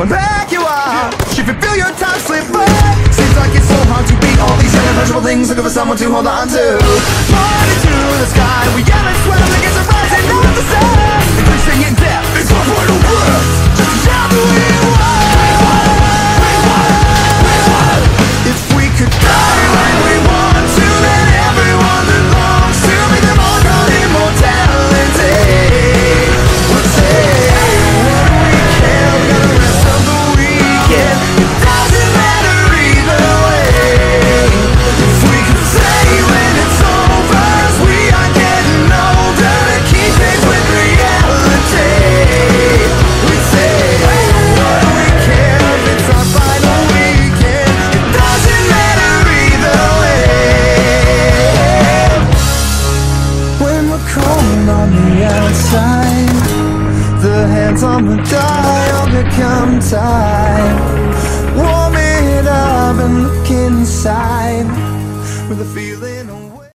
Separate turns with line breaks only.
when back you are She you feel your time slip back Seems like it's so hard to beat all these unimaginable things Looking for someone to hold on to. Party to the sky, we gotta sweat hands on the dial become tight Warm it up and look inside With a feeling